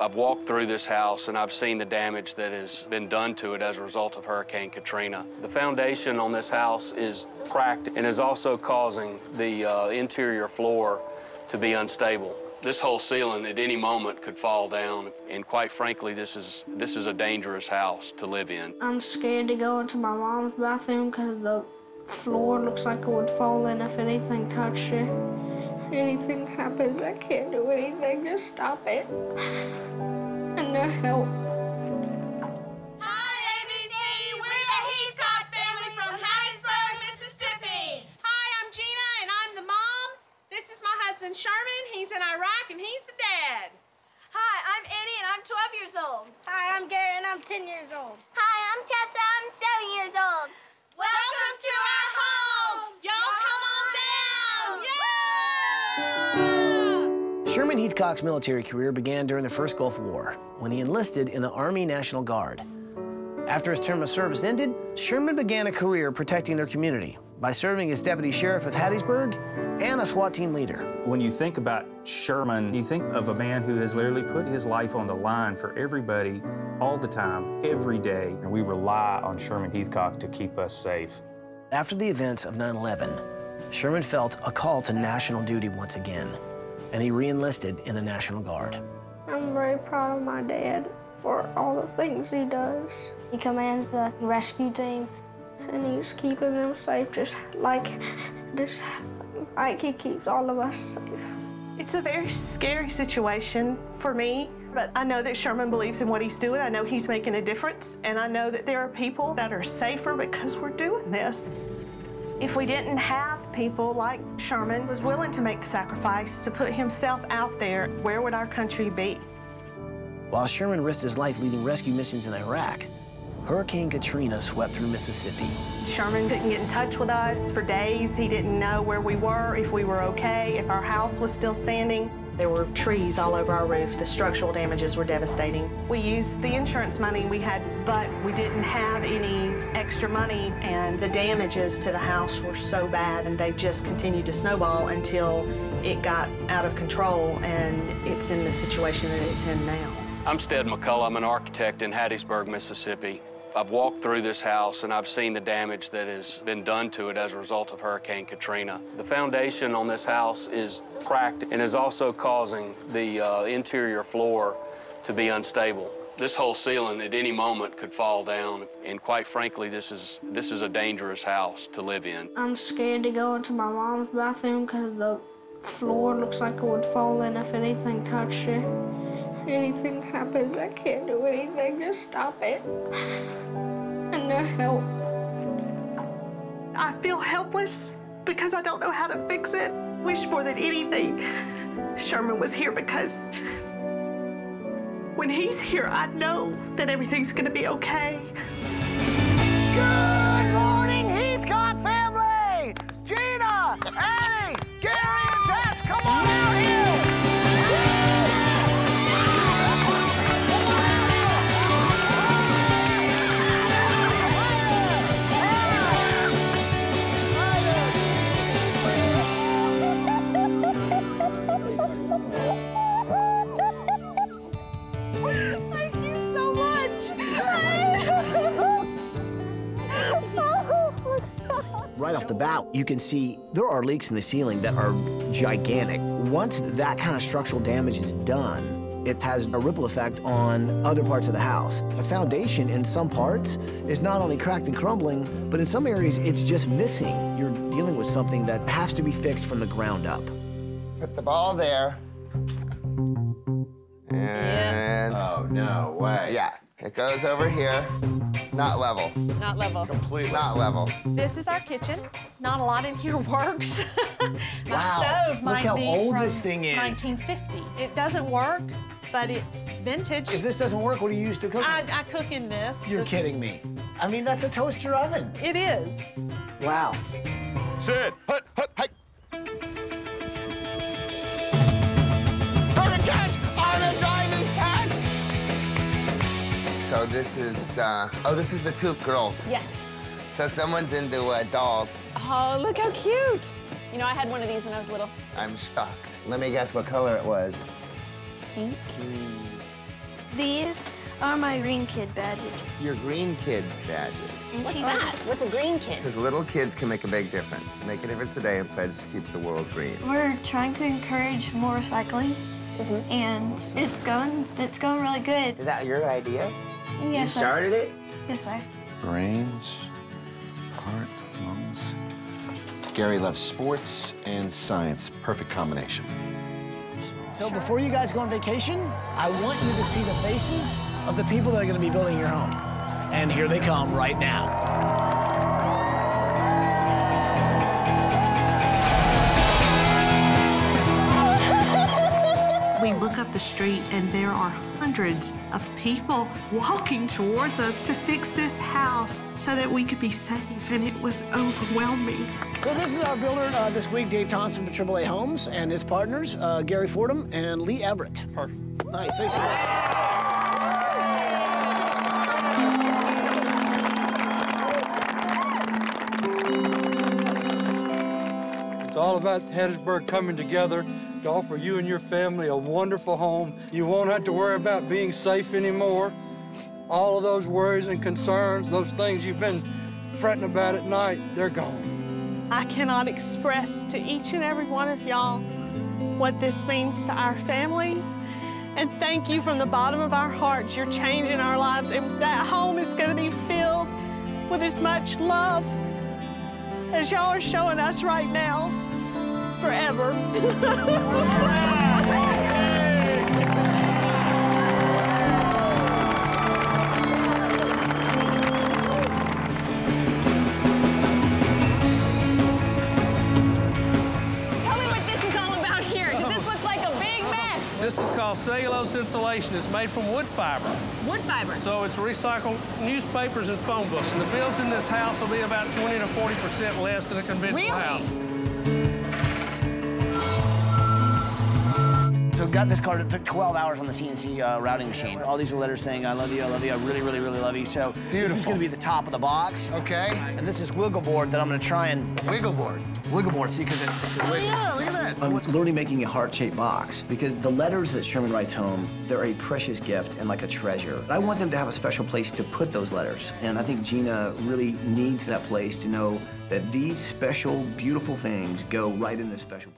I've walked through this house and I've seen the damage that has been done to it as a result of Hurricane Katrina. The foundation on this house is cracked and is also causing the uh, interior floor to be unstable. This whole ceiling at any moment could fall down, and quite frankly, this is this is a dangerous house to live in. I'm scared to go into my mom's bathroom because the floor looks like it would fall in if anything touched it. Anything happens, I can't do anything to stop it. And no help. Hi, ABC. We're the Heathcock family from Hattiesburg, Mississippi. Hi, I'm Gina, and I'm the mom. This is my husband, Sherman. He's in Iraq, and he's the dad. Hi, I'm Annie and I'm 12 years old. Hi, I'm Gary and I'm 10 years old. Hi, I'm Tessa. I'm 7 years old. Heathcock's military career began during the first Gulf War when he enlisted in the Army National Guard. After his term of service ended, Sherman began a career protecting their community by serving as deputy sheriff of Hattiesburg and a SWAT team leader. When you think about Sherman, you think of a man who has literally put his life on the line for everybody all the time, every day. And we rely on Sherman Heathcock to keep us safe. After the events of 9-11, Sherman felt a call to national duty once again, and he re-enlisted in the National Guard. I'm very proud of my dad for all the things he does. He commands the rescue team, and he's keeping them safe, just like, just like he keeps all of us safe. It's a very scary situation for me, but I know that Sherman believes in what he's doing. I know he's making a difference, and I know that there are people that are safer because we're doing this. If we didn't have people like Sherman was willing to make the sacrifice to put himself out there, where would our country be? While Sherman risked his life leading rescue missions in Iraq, Hurricane Katrina swept through Mississippi. Sherman couldn't get in touch with us for days. He didn't know where we were, if we were okay, if our house was still standing. There were trees all over our roofs. The structural damages were devastating. We used the insurance money we had, but we didn't have any extra money, and the damages to the house were so bad, and they've just continued to snowball until it got out of control, and it's in the situation that it's in now. I'm Stead McCullough. I'm an architect in Hattiesburg, Mississippi. I've walked through this house and I've seen the damage that has been done to it as a result of Hurricane Katrina. The foundation on this house is cracked and is also causing the uh, interior floor to be unstable. This whole ceiling at any moment could fall down, and quite frankly, this is this is a dangerous house to live in. I'm scared to go into my mom's bathroom because the floor looks like it would fall in if anything touched it. Anything happens, I can't do anything to stop it. And no help. I feel helpless because I don't know how to fix it. Wish more than anything Sherman was here because when he's here, I know that everything's gonna be okay. Good morning, Heathcock family! Gina, the bat, you can see there are leaks in the ceiling that are gigantic. Once that kind of structural damage is done, it has a ripple effect on other parts of the house. The foundation in some parts is not only cracked and crumbling, but in some areas it's just missing. You're dealing with something that has to be fixed from the ground up. Put the ball there. And Oh, no way. yeah, it goes over here. Not level. Not level. Completely. Not level. This is our kitchen. Not a lot in here works. My Wow. stove Look might how be old from this thing is. 1950. It doesn't work, but it's vintage. If this doesn't work, what do you use to cook? I, I cook in this. You're The- kidding me. I mean, that's a toaster oven. It is. Wow. Sit. Hut, hut, hut. So this is, uh, oh, this is the Tooth girls. Yes. So someone's into uh, dolls. Oh, look how cute. You know, I had one of these when I was little. I'm shocked. Let me guess what color it was. Pink. These are my green kid badges. Your green kid badges. And What's she that? What's a green It kid? says little kids can make a big difference. Make a difference today and pledge to keep the world green. We're trying to encourage more recycling, and it's going it's going really good. Is that your idea? Yes, you sir. started it? Yes, sir. Brains, heart, lungs. Gary loves sports and science. Perfect combination. So before you guys go on vacation, I want you to see the faces of the people that are going to be building your home. And here they come right now. The street and there are hundreds of people walking towards us to fix this house so that we could be safe, and it was overwhelming. So this is our builder uh, this week, Dave Thompson with AAA Homes, and his partners, uh, Gary Fordham and Lee Everett. Perfect. Nice, thanks for that. It's all about Hattiesburg coming together to offer you and your family a wonderful home. You won't have to worry about being safe anymore. All of those worries and concerns, those things you've been fretting about at night, they're gone. I cannot express to each and every one of y'all what this means to our family. And thank you from the bottom of our hearts. You're changing our lives, and that home is going to be filled with as much love as y'all are showing us right now forever. Tell me what this is all about here, because this looks like a big mess. This is called cellulose insulation. It's made from wood fiber. Wood fiber. So it's recycled newspapers and phone books. And the bills in this house will be about 20 to 40% less than a conventional Really? house. So got this card. It took 12 hours on the CNC uh, routing machine. All these are letters saying, I love you, I love you, I really, really, really love you. So this is going to be the top of the box. Okay. And this is wiggle board that I'm going to try and Wiggle board. wiggle board. See, because it, Oh, yeah, look at that. I'm literally making a heart-shaped box because the letters that Sherman writes home, they're a precious gift and like a treasure. I want them to have a special place to put those letters. And I think Gina really needs that place to know that these special, beautiful things go right in this special place.